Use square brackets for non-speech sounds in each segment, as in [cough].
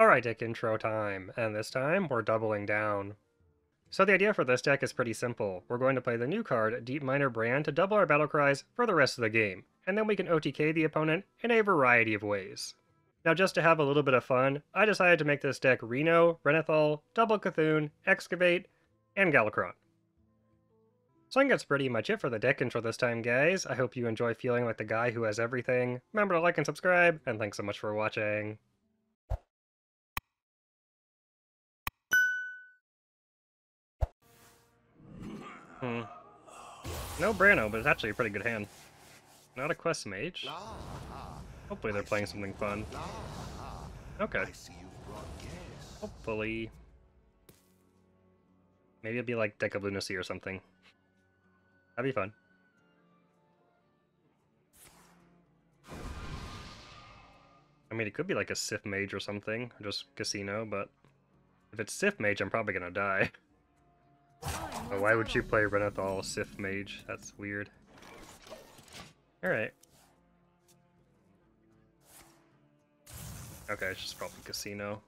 Alright, deck intro time, and this time we're doubling down. So the idea for this deck is pretty simple. We're going to play the new card, Deepminer Brann, to double our battle cries for the rest of the game, and then we can OTK the opponent in a variety of ways. Now just to have a little bit of fun, I decided to make this deck Reno, Renathal, Double Cthulhu, Excavate, and Galakrond. So I think that's pretty much it for the deck intro this time, guys. I hope you enjoy feeling like the guy who has everything. Remember to like and subscribe, and thanks so much for watching. Hmm. No Brano, but it's actually a pretty good hand. Not a quest mage. Hopefully they're playing something fun. Okay. Hopefully. Maybe it'll be like Deck of Lunacy or something. That'd be fun. I mean, it could be like a Sif Mage or something, or just Casino, but if it's Sif Mage, I'm probably gonna die. [laughs] Oh, why would you play Renathal Sif Mage? That's weird. Alright. Okay, it's just probably Casino.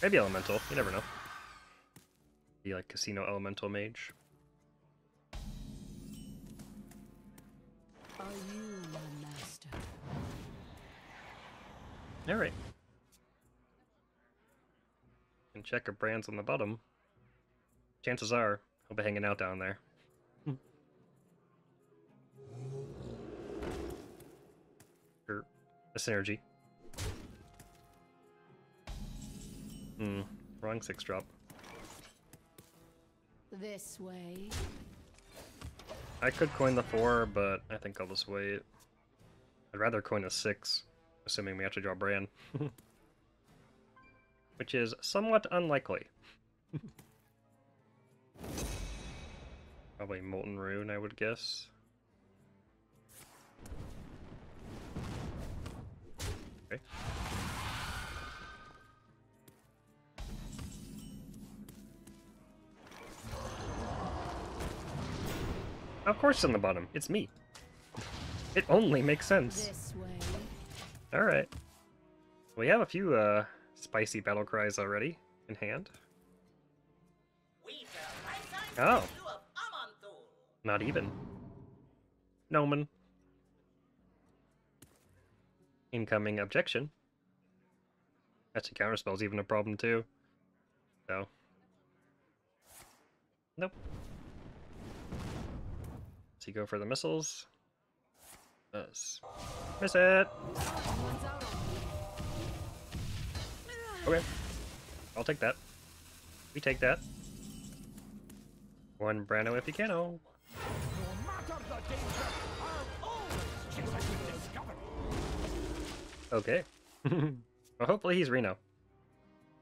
Maybe Elemental, you never know. Be like Casino Elemental Mage. Are you my master? Alright. And check if Brann's on the bottom. Chances are, he'll be hanging out down there. or a synergy. Hmm, wrong six drop. This way. I could coin the four, but I think I'll just wait. I'd rather coin a six, assuming we actually draw Brann. [laughs] Which is somewhat unlikely. [laughs] Probably Molten Rune, I would guess. Okay. Of course it's on the bottom. It's me. It only makes sense. Alright. We have a few uh, spicy battle cries already in hand. Oh. Not even. Noman. Incoming objection. Actually, counterspell's even a problem too. So. Nope. Does he go for the missiles? Does. Miss it! Okay. I'll take that. We take that. One Brano if you can. Oh. Okay. [laughs] well, hopefully he's Reno.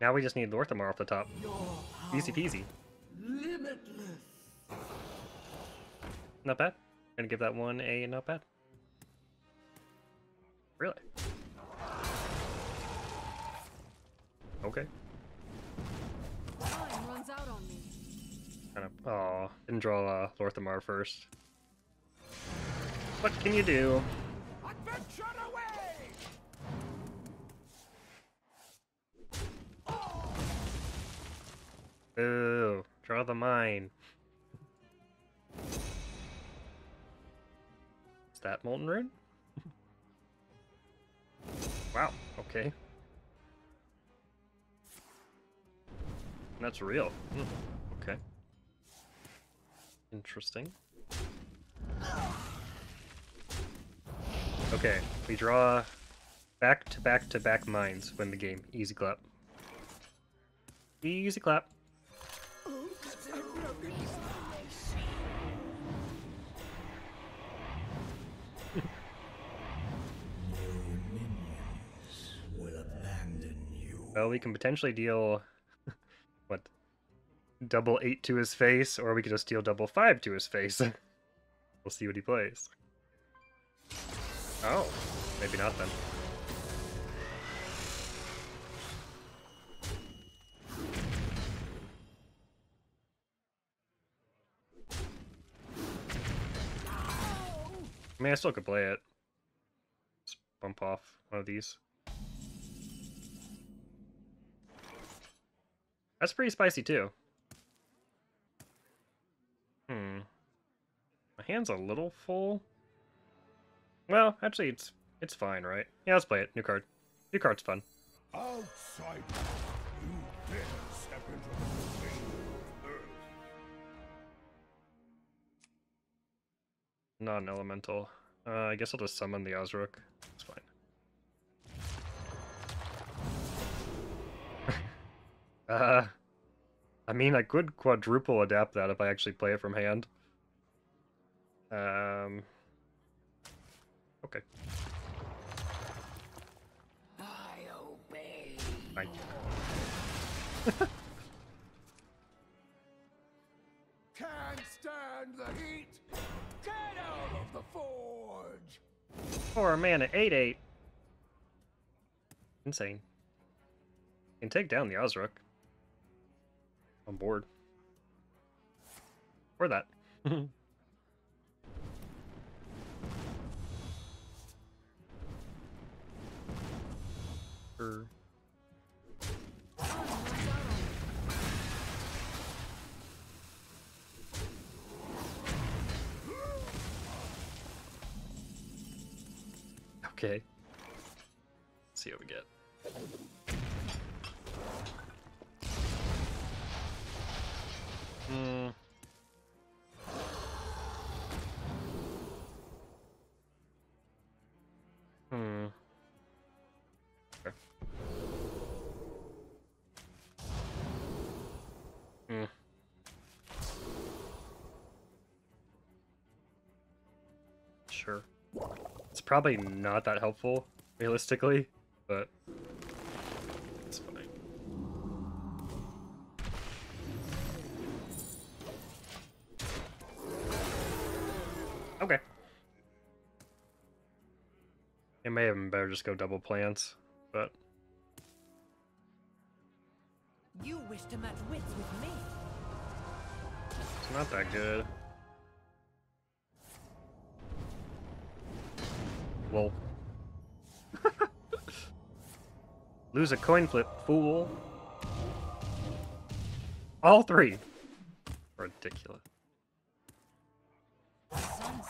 Now we just need Lor'themar off the top. Easy peasy. Limitless. Not bad. Gonna give that one a not bad. Really? Okay. Time runs out on me. Kind of. Oh, didn't draw uh, Lor'themar first. What can you do? The mine. Is that Molten Rune? [laughs] wow, okay. That's real. Hmm, okay. Interesting. Okay, we draw back to back to back mines win the game. Easy clap. Easy clap. Well, we can potentially deal [laughs] what double eight to his face, or we could just deal double five to his face. [laughs] we'll see what he plays. Oh, maybe not then. I mean, I still could play it. Just bump off one of these. That's pretty spicy too. Hmm. My hand's a little full. Well, actually, it's it's fine, right? Yeah, let's play it. New card. New card's fun. Outside, Not an elemental. Uh, I guess I'll just summon the Ozrook. It's fine. [laughs] uh, I mean, I could quadruple adapt that if I actually play it from hand. Um. Okay, I obey. Can't stand the heat. Get out of the forge. Four mana, eight eight. Insane. Can take down the Ozrook. On board. Or that. [laughs] Er, Okay. Let's see what we get. Hmm. Hmm. Okay. Hmm. Sure. Probably not that helpful, realistically, but it's fine. Okay. It may have been better just go double plants, but You wish to match wits with me. it's not that good. Lol. [laughs] Lose a coin flip, fool. All three. Ridiculous. Sun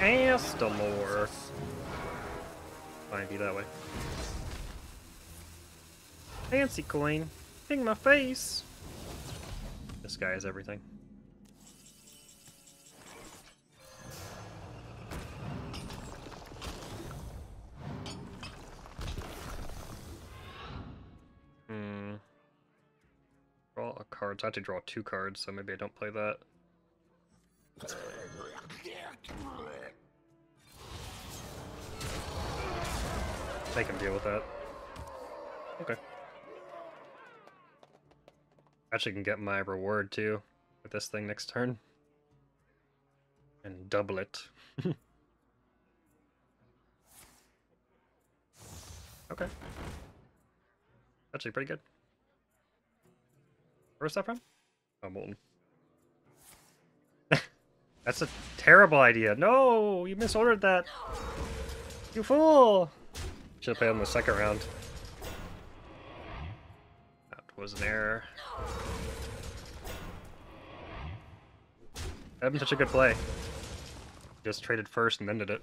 the Astamore. Fine, be that way. Fancy coin. Ping my face. This guy has everything. Draw a card. So I have to draw two cards, so maybe I don't play that. Make him deal with that. Okay. Actually can get my reward too with this thing next turn. And double it. [laughs] okay. Actually pretty good. Where's that from? Oh, [laughs] Molten. That's a terrible idea. No, you misordered that. You fool! Should have played on the second round. That was an error. That'd been such a good play. Just traded first and then did it.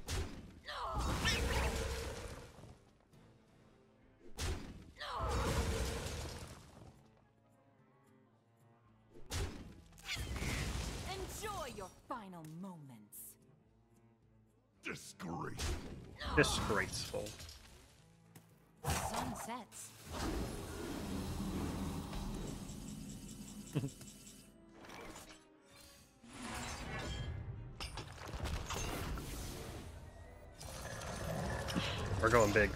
Disgraceful. Sun sets. [laughs] We're going big.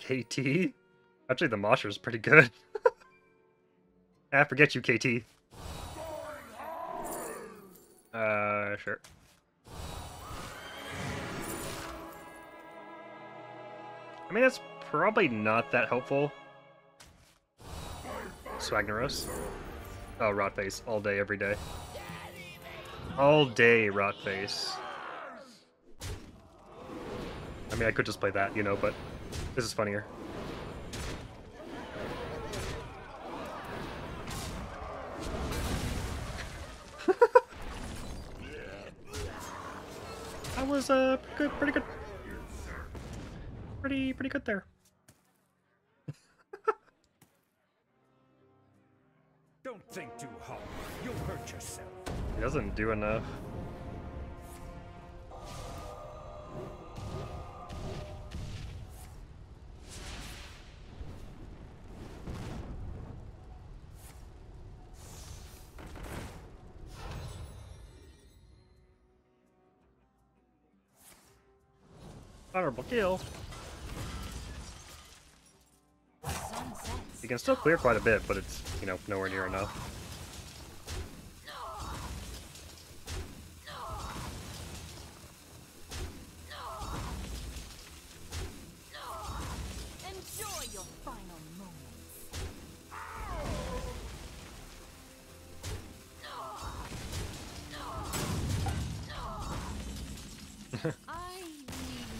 KT? Actually, the Mosher is pretty good. [laughs] ah, forget you, KT. Uh, sure. I mean, that's probably not that helpful. Swagneros. Oh, Rotface. All day, every day. All day, Rotface. I mean, I could just play that, you know, but this is funnier. [laughs] I was uh, good, pretty good. Pretty pretty good there. [laughs] Don't think too hard. You'll hurt yourself. He doesn't do enough. Honorable kill. Can still clear quite a bit, but it's, you know, nowhere near enough. Enjoy your final moments. No. I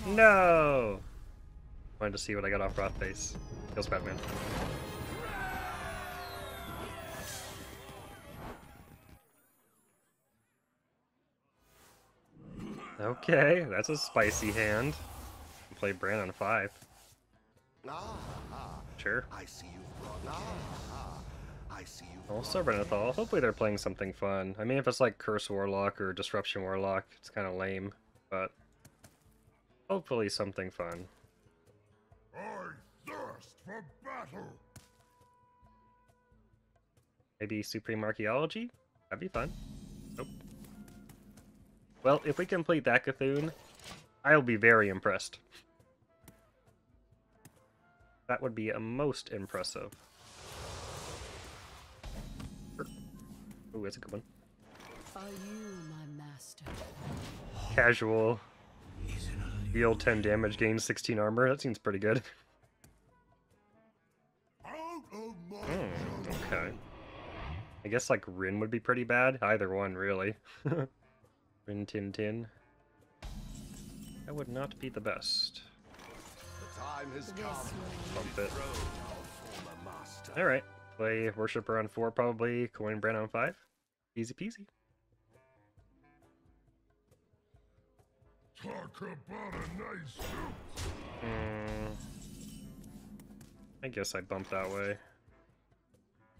need No! Wanted to see what I got off Broth Face. Kills Batman. Okay, that's a spicy hand. Play Brann on 5. Ah, Sure. I see ah, I see you've Also, Brenethal. Hopefully they're playing something fun. I mean, if it's like Curse Warlock or Disruption Warlock, it's kind of lame, but hopefully something fun. I thirst for battle. Maybe Supreme Archaeology? That'd be fun. Well, if we complete that Cthulhu, I'll be very impressed. That would be a most impressive. Ooh, that's a good one. Are you my master? Casual. Deal 10 damage, gain 16 armor. That seems pretty good. Out of my Hmm, okay. I guess like Rin would be pretty bad. Either one, really. [laughs] Rin Tin Tin. That would not be the best. The time has come. Bump it. Throne our former master. Alright. Play Worshipper on 4, probably. Coin Brann on 5. Easy peasy. Talk about a nice suit. Hmm. I guess I bump that way.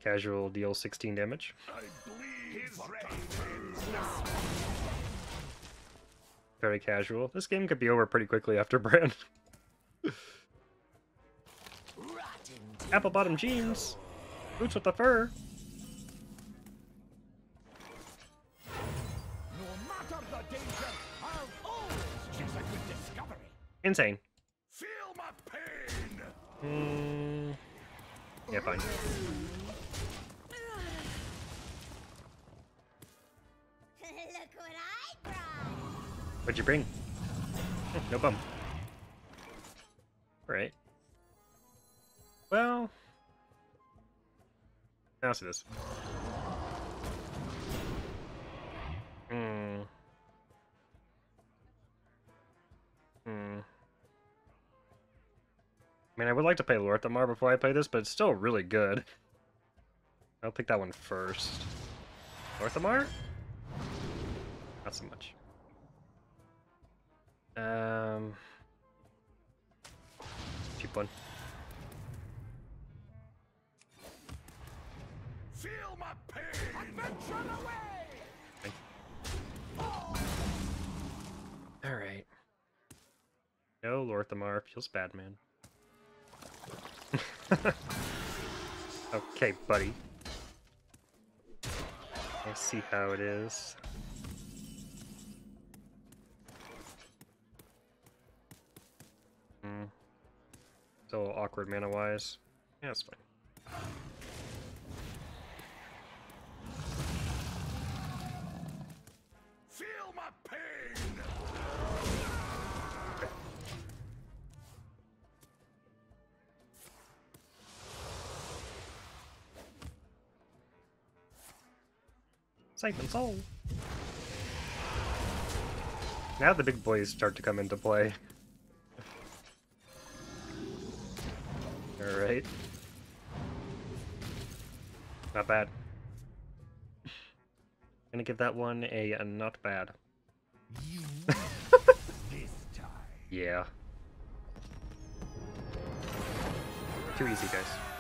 Casual deal 16 damage. I bleed Very casual. This game could be over pretty quickly after [laughs] Brann. Apple bottom jeans. Boots with the fur. No matter the danger, I'll always choose a good discovery. Insane. Feel my pain. Hmm. Yeah, fine. What'd you bring? [laughs] no bum. Right. Well. Now see this. Hmm. Hmm. I mean, I would like to play Lor'themar before I play this, but it's still really good. I'll pick that one first. Lor'themar? Not so much. Um, cheap one. Feel my pain. Adventure away. All right. No, Lor'themar feels bad, man. [laughs] okay, buddy. I see how it is. Awkward mana-wise. Yeah, it's fine. Feel my pain. Siphon Soul. Now the big boys start to come into play. Alright. Not bad. Gonna give that one a, a not bad. [laughs] Yeah. Too easy, guys.